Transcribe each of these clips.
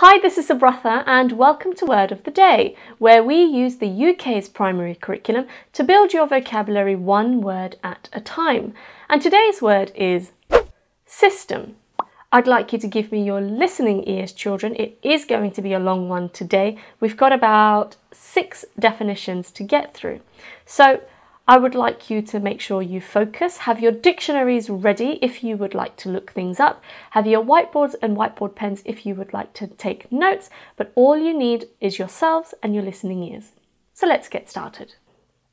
Hi, this is Subratha and welcome to Word of the Day, where we use the UK's primary curriculum to build your vocabulary one word at a time. And today's word is system. I'd like you to give me your listening ears, children. It is going to be a long one today. We've got about six definitions to get through. So I would like you to make sure you focus, have your dictionaries ready if you would like to look things up, have your whiteboards and whiteboard pens if you would like to take notes, but all you need is yourselves and your listening ears. So let's get started.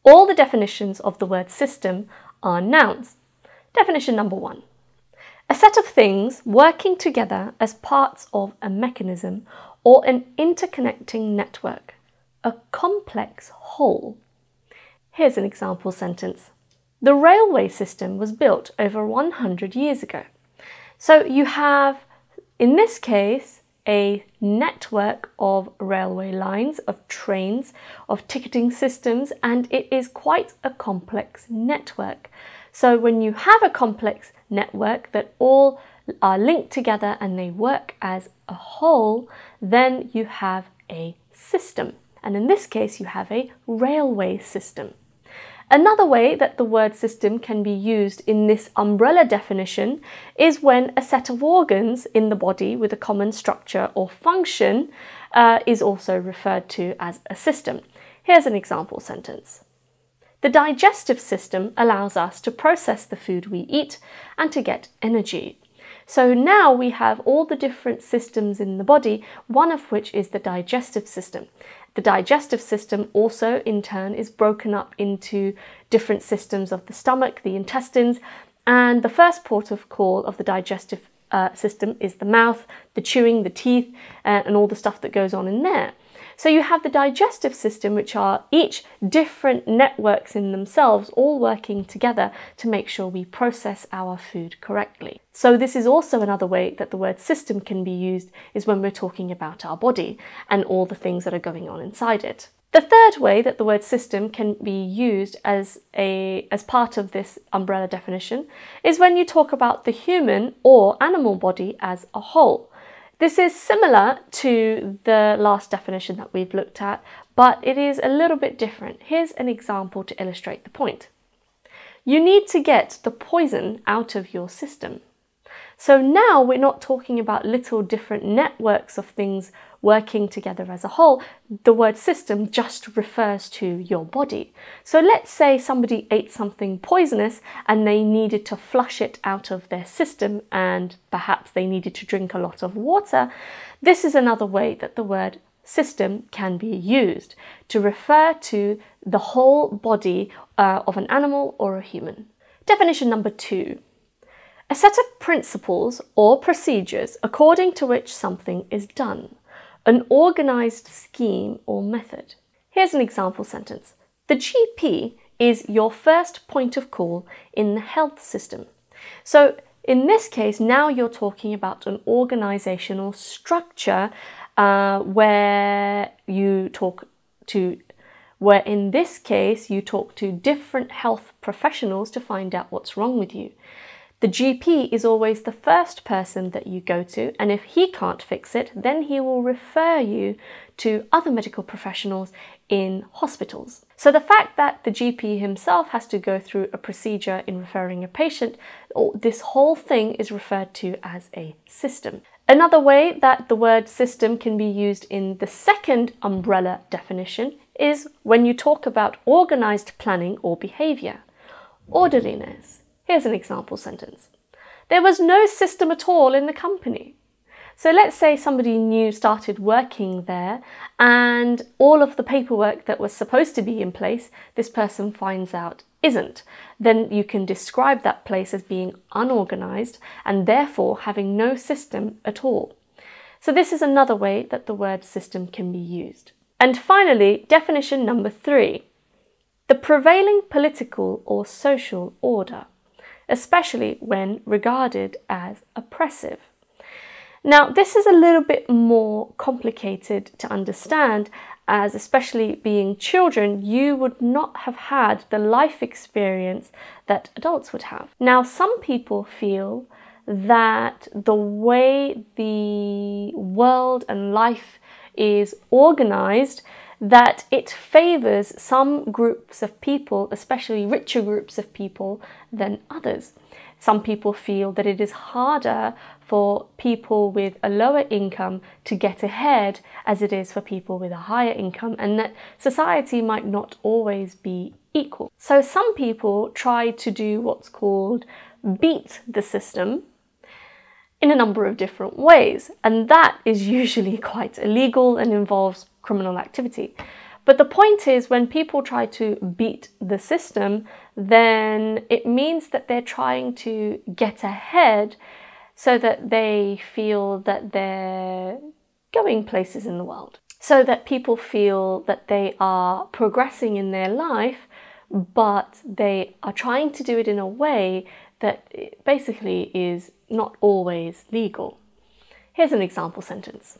All the definitions of the word system are nouns. Definition number one a set of things working together as parts of a mechanism or an interconnecting network, a complex whole. Here's an example sentence. The railway system was built over 100 years ago. So you have, in this case, a network of railway lines, of trains, of ticketing systems, and it is quite a complex network. So when you have a complex network that all are linked together and they work as a whole, then you have a system. And in this case, you have a railway system. Another way that the word system can be used in this umbrella definition is when a set of organs in the body with a common structure or function uh, is also referred to as a system. Here's an example sentence. The digestive system allows us to process the food we eat and to get energy. So now we have all the different systems in the body, one of which is the digestive system. The digestive system also, in turn, is broken up into different systems of the stomach, the intestines, and the first port of call of the digestive uh, system is the mouth, the chewing, the teeth, uh, and all the stuff that goes on in there. So you have the digestive system, which are each different networks in themselves, all working together to make sure we process our food correctly. So this is also another way that the word system can be used is when we're talking about our body and all the things that are going on inside it. The third way that the word system can be used as a as part of this umbrella definition is when you talk about the human or animal body as a whole. This is similar to the last definition that we've looked at, but it is a little bit different. Here's an example to illustrate the point. You need to get the poison out of your system. So now we're not talking about little different networks of things working together as a whole. The word system just refers to your body. So let's say somebody ate something poisonous and they needed to flush it out of their system and perhaps they needed to drink a lot of water. This is another way that the word system can be used to refer to the whole body uh, of an animal or a human. Definition number two a set of principles or procedures according to which something is done, an organised scheme or method. Here's an example sentence. The GP is your first point of call in the health system. So in this case, now you're talking about an organizational structure uh, where you talk to, where in this case, you talk to different health professionals to find out what's wrong with you. The GP is always the first person that you go to, and if he can't fix it, then he will refer you to other medical professionals in hospitals. So the fact that the GP himself has to go through a procedure in referring a patient, this whole thing is referred to as a system. Another way that the word system can be used in the second umbrella definition is when you talk about organized planning or behavior. Orderliness. Here's an example sentence. There was no system at all in the company. So let's say somebody new started working there and all of the paperwork that was supposed to be in place, this person finds out isn't. Then you can describe that place as being unorganized and therefore having no system at all. So this is another way that the word system can be used. And finally, definition number three, the prevailing political or social order especially when regarded as oppressive. Now, this is a little bit more complicated to understand, as especially being children, you would not have had the life experience that adults would have. Now, some people feel that the way the world and life is organized that it favors some groups of people, especially richer groups of people, than others. Some people feel that it is harder for people with a lower income to get ahead as it is for people with a higher income, and that society might not always be equal. So, some people try to do what's called beat the system in a number of different ways, and that is usually quite illegal and involves criminal activity. But the point is, when people try to beat the system, then it means that they're trying to get ahead so that they feel that they're going places in the world. So that people feel that they are progressing in their life, but they are trying to do it in a way that basically is not always legal. Here's an example sentence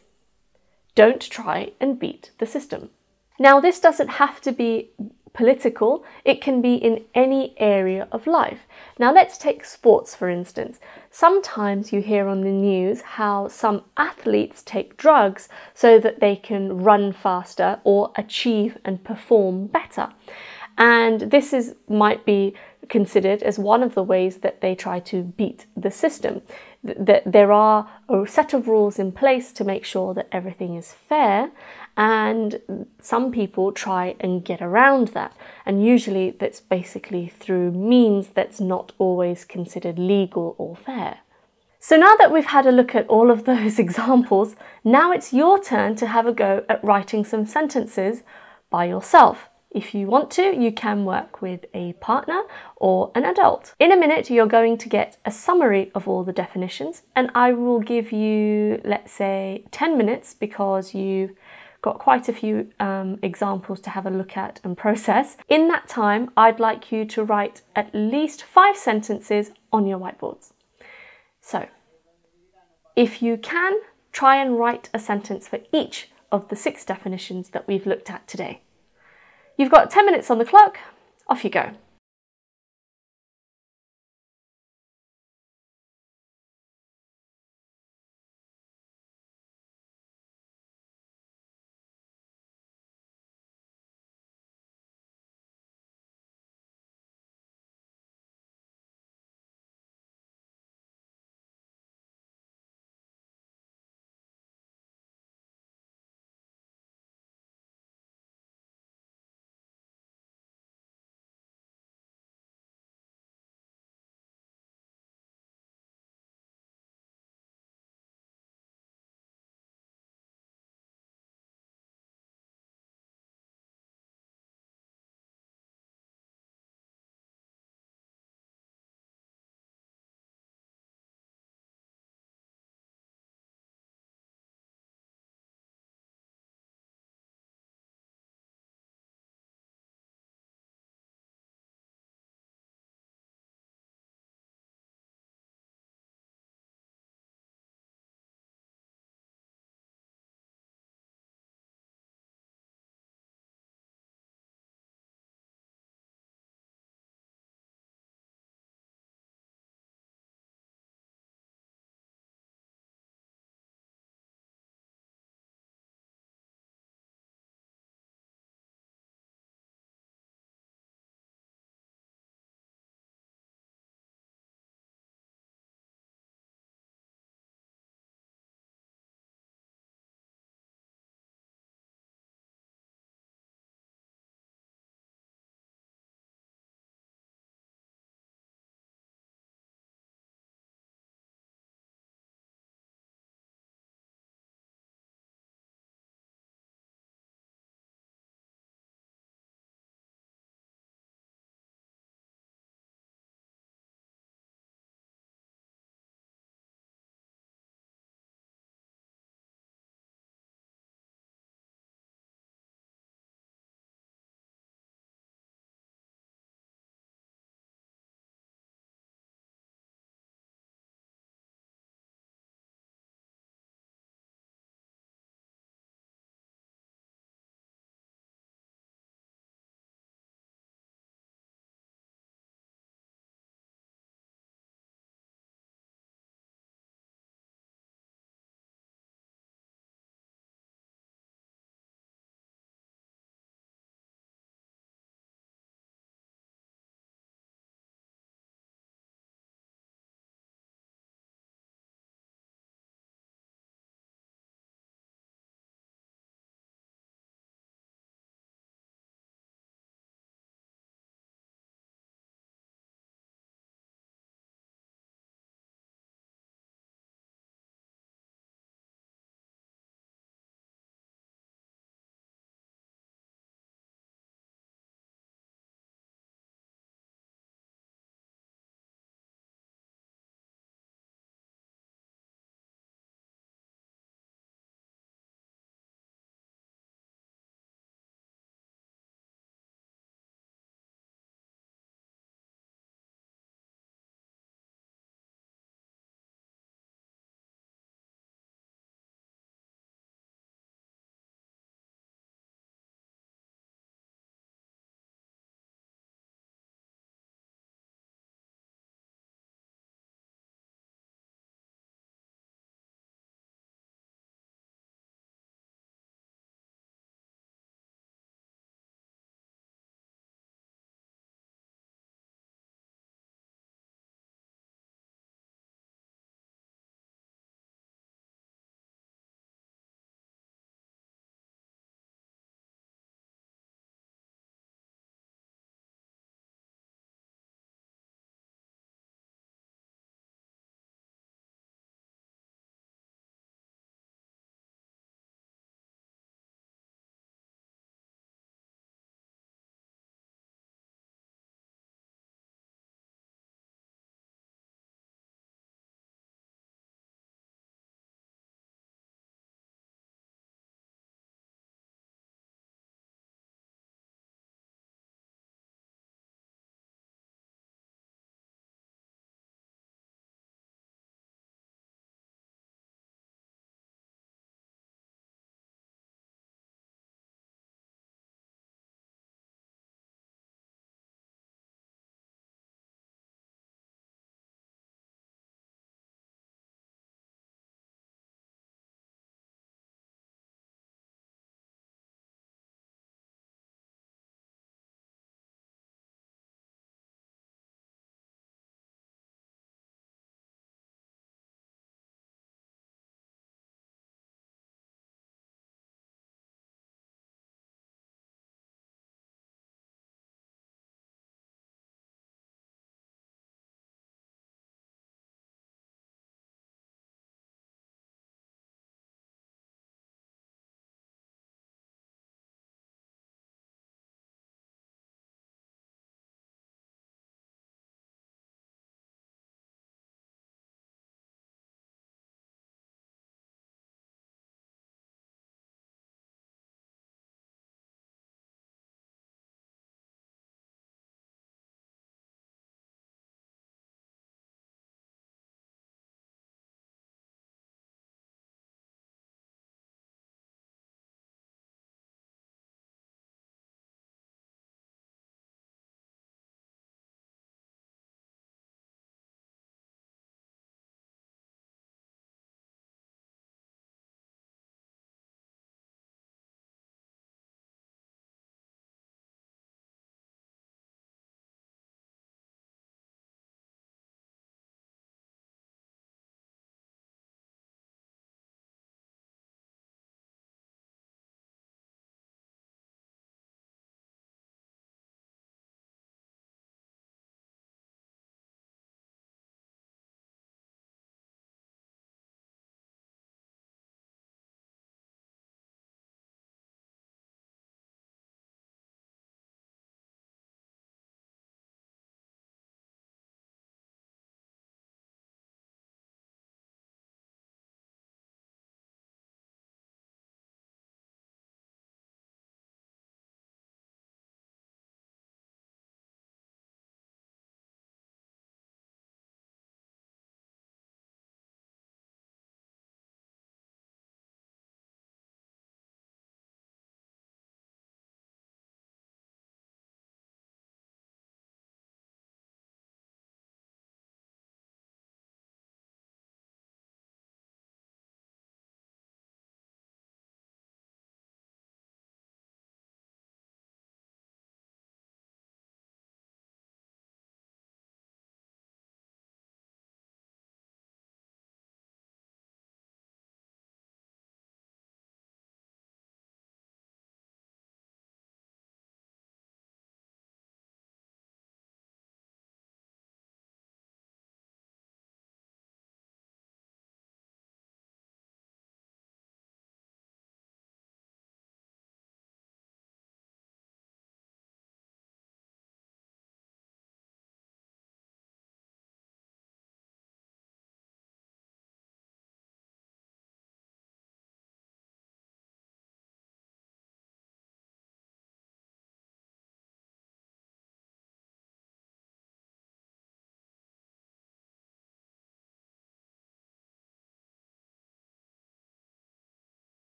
Don't try and beat the system. Now, this doesn't have to be political, it can be in any area of life. Now, let's take sports for instance. Sometimes you hear on the news how some athletes take drugs so that they can run faster or achieve and perform better. And this is might be considered as one of the ways that they try to beat the system. That there are a set of rules in place to make sure that everything is fair, and some people try and get around that. And usually that's basically through means that's not always considered legal or fair. So now that we've had a look at all of those examples, now it's your turn to have a go at writing some sentences by yourself. If you want to, you can work with a partner or an adult. In a minute, you're going to get a summary of all the definitions, and I will give you, let's say, 10 minutes because you've got quite a few um, examples to have a look at and process. In that time, I'd like you to write at least five sentences on your whiteboards. So, if you can, try and write a sentence for each of the six definitions that we've looked at today. You've got 10 minutes on the clock, off you go.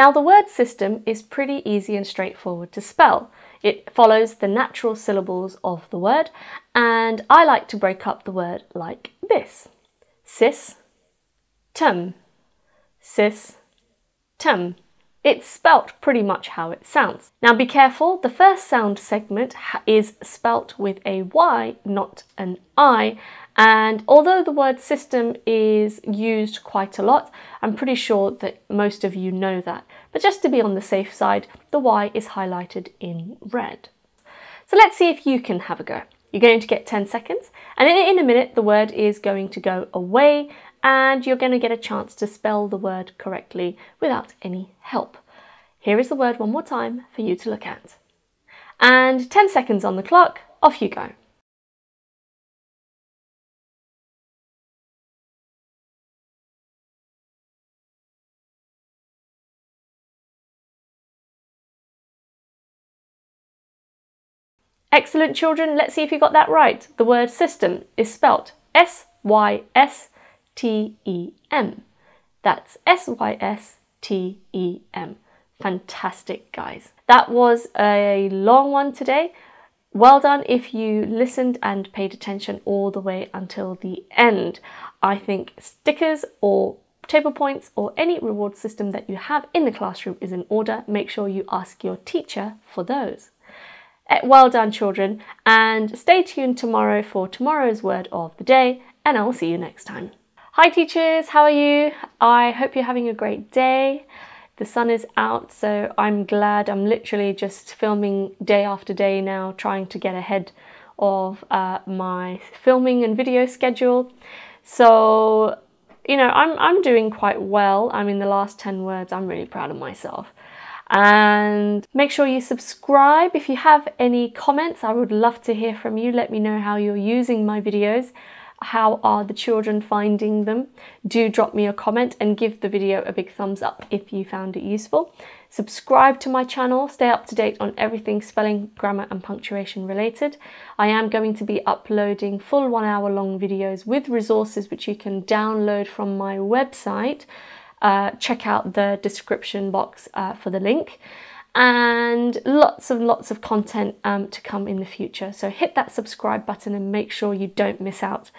Now, the word system is pretty easy and straightforward to spell. It follows the natural syllables of the word, and I like to break up the word like this sis, tum, sis, tum. It's spelt pretty much how it sounds. Now be careful, the first sound segment is spelt with a Y, not an I, and although the word system is used quite a lot, I'm pretty sure that most of you know that. But just to be on the safe side, the Y is highlighted in red. So let's see if you can have a go. You're going to get 10 seconds, and in a minute, the word is going to go away and you're going to get a chance to spell the word correctly without any help. Here is the word one more time for you to look at. And 10 seconds on the clock, off you go. Excellent children, let's see if you got that right. The word system is spelt S-Y-S T E M. That's S Y S T E M. Fantastic, guys. That was a long one today. Well done if you listened and paid attention all the way until the end. I think stickers or table points or any reward system that you have in the classroom is in order. Make sure you ask your teacher for those. Eh, well done, children, and stay tuned tomorrow for tomorrow's word of the day, and I'll see you next time. Hi teachers, how are you? I hope you're having a great day. The sun is out, so I'm glad I'm literally just filming day after day now, trying to get ahead of uh, my filming and video schedule. So, you know, I'm, I'm doing quite well. I'm in the last 10 words. I'm really proud of myself. And make sure you subscribe. If you have any comments, I would love to hear from you. Let me know how you're using my videos. How are the children finding them? Do drop me a comment and give the video a big thumbs up if you found it useful. Subscribe to my channel, stay up to date on everything spelling, grammar and punctuation related. I am going to be uploading full one hour long videos with resources which you can download from my website. Uh, check out the description box uh, for the link and lots and lots of content um, to come in the future. So hit that subscribe button and make sure you don't miss out.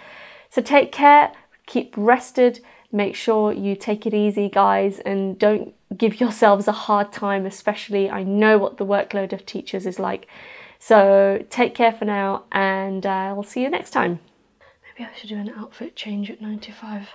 So take care, keep rested, make sure you take it easy, guys, and don't give yourselves a hard time, especially I know what the workload of teachers is like. So take care for now, and uh, I'll see you next time. Maybe I should do an outfit change at 95.